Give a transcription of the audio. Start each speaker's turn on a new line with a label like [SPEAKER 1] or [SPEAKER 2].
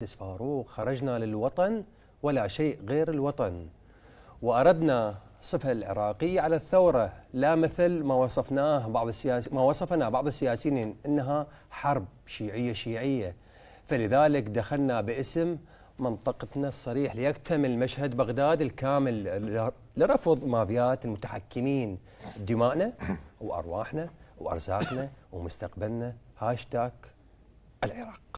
[SPEAKER 1] المهندس فاروق خرجنا للوطن ولا شيء غير الوطن. وأردنا صفة العراقية على الثورة لا مثل ما وصفناه بعض السياس ما وصفنا بعض السياسيين إنها حرب شيعية شيعية. فلذلك دخلنا باسم منطقتنا الصريح ليكتمل مشهد بغداد الكامل لرفض مافيات المتحكمين. دمائنا وأرواحنا وأرزاقنا ومستقبلنا. هاشتاج العراق.